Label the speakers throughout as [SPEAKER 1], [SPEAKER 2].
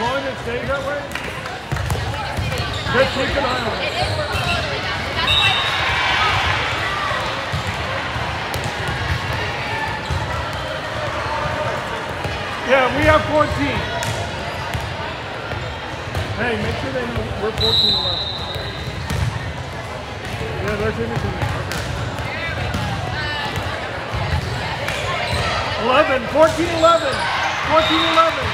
[SPEAKER 1] line that
[SPEAKER 2] stays that way? Just keep an eye on it. Yeah, we have 14. Hey, make sure they know we're 14 left. Yeah, they're. Okay. 11, 14, 11, 14, 11.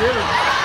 [SPEAKER 2] I was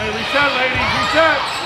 [SPEAKER 2] Hey,
[SPEAKER 3] reset,
[SPEAKER 2] ladies, reset.